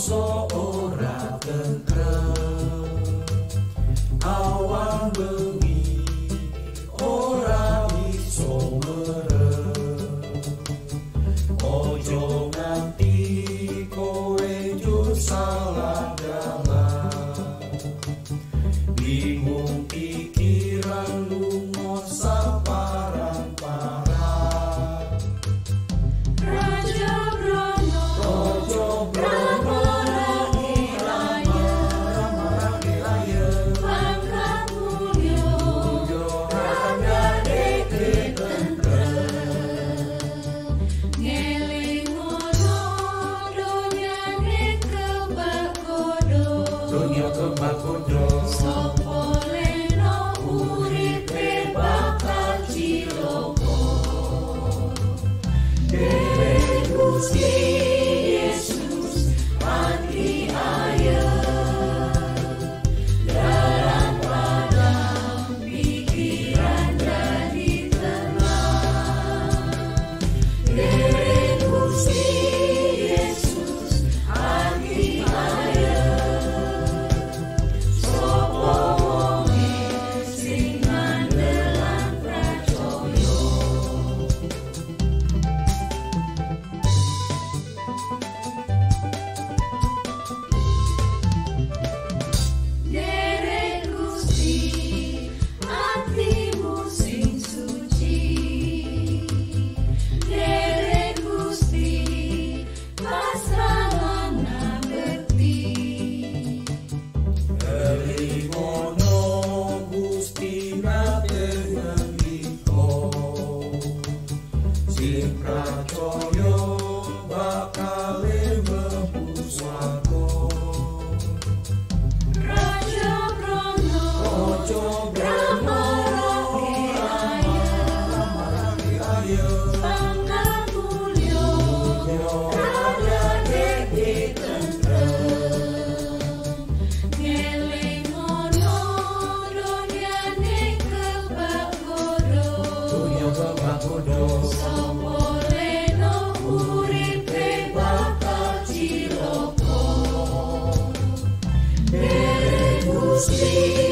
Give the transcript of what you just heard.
rumangsa ora tentrem. Awan bengi ora iso merem. Ojo nganti kowe jur salah dalan bingung دنیا تو مکن one. sleep.